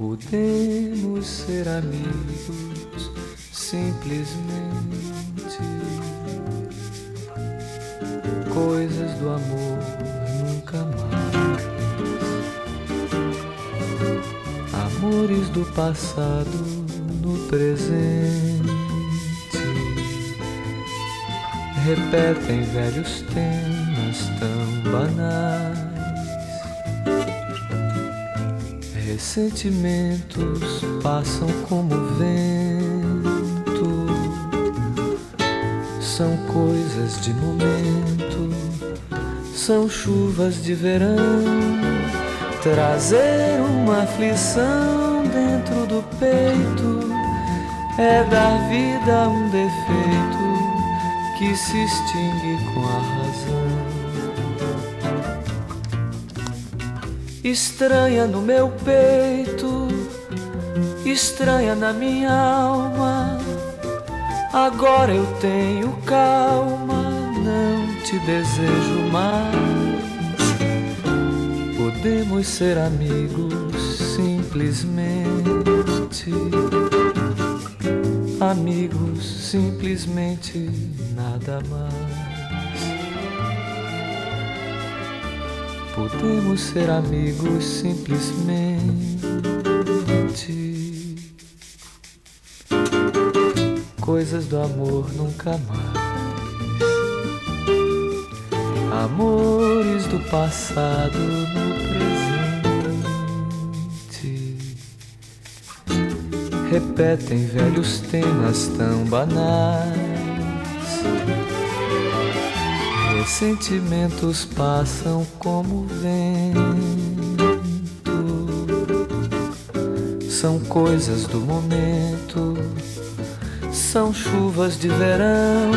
Podemos ser amigos simplesmente. Coisas do amor nunca mais. Amores do passado no presente. Repetem velhos temas tão banais. Ressentimentos passam como vento, são coisas de momento, são chuvas de verão, trazer uma aflição dentro do peito é dar vida a um defeito que se extingue com a razão. Estranha no meu peito, estranha na minha alma. Agora eu tenho calma, não te desejo mais. Podemos ser amigos simplesmente. Amigos, simplesmente nada mais. Podemos ser amigos simplesmente. Coisas do amor nunca mais. Amores do passado no presente. Repetem velhos temas tão banais. Sentimentos passam como vento, são coisas do momento, são chuvas de verão